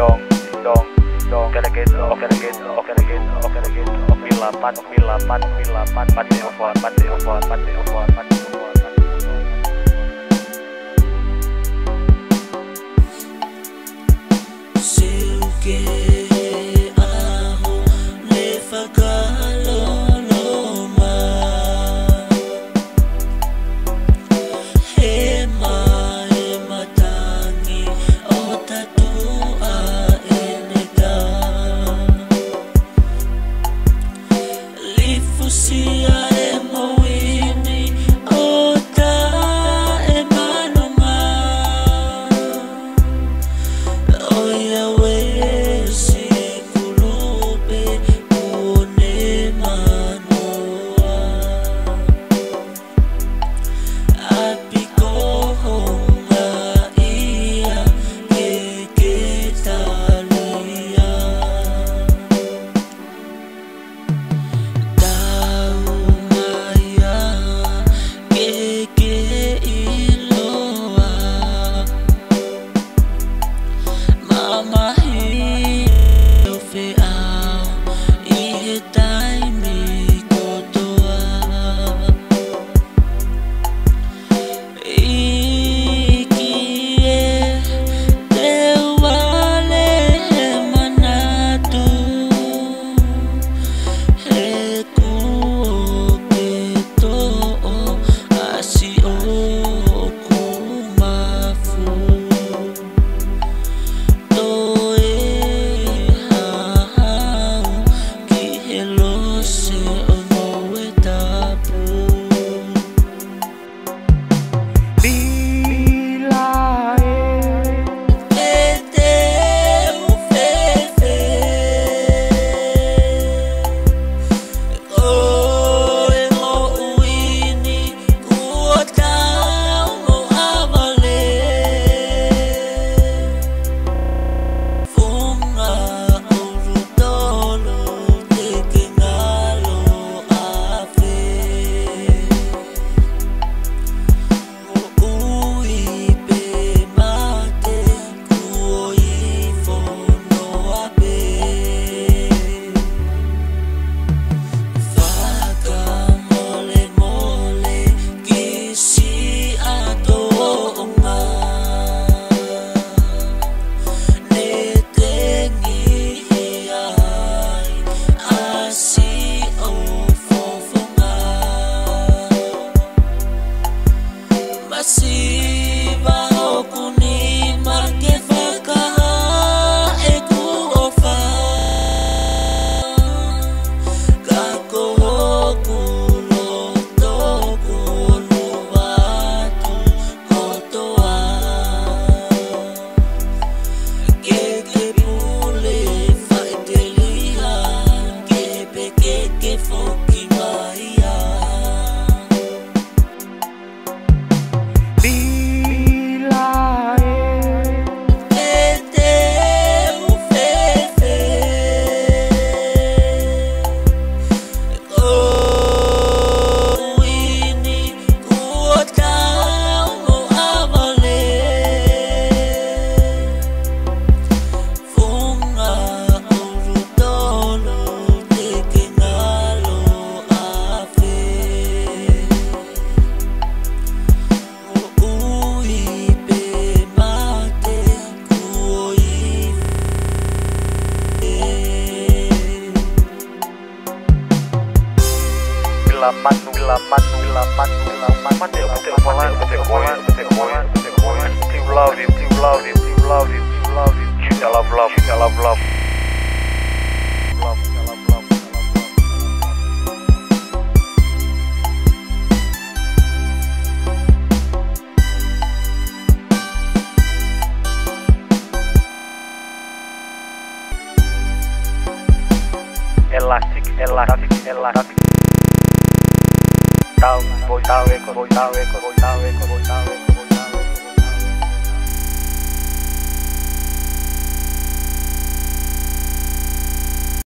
dong dong dong delegate delegate delegate delegate milapan milapan milapan mati over mati over mati over mati over Silky bilapan bilapan bilapan bilapan mate mate opalan mate koyan mate koyan mate koyan still love you still love you still love you still love you I love love I love love. Elastic elastic elastic Eko, boy, tau, eko, boy, tau, eko, boy, tau, eko, boy, tau,